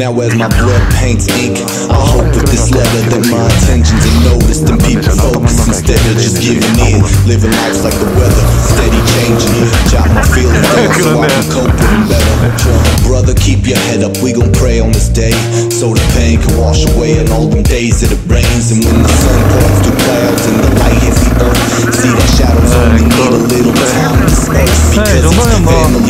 Now as my blood paints ink, I hope with this letter that my intentions are noticed and people focus instead of just giving in. Living life like the weather, steady changing. Chop my feelings down so I can cope with them better. Brother, keep your head up, we gon' pray on this day. So the pain can wash away and all them days that it rains. And when the sun points through clouds and the light hits the earth, see that shadows only need a little time to space because it's family.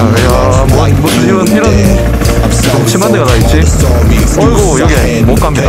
야, 뭐, 무슨 뭐 이런, 이런, 심한 데가 다 있지? 어이구, 여기 못 갑니다.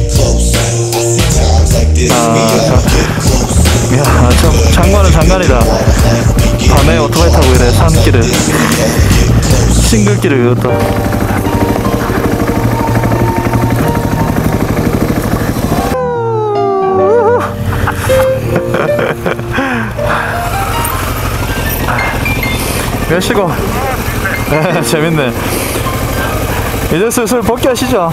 아, 야, 참, 장관은 장관이다. 밤에 오토바이 타고 이래 산길을 싱글길을 이것도몇 시고? 재밌네. 이제 슬슬 복귀하시죠.